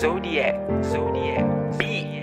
Zodiac, Zodiac, beat.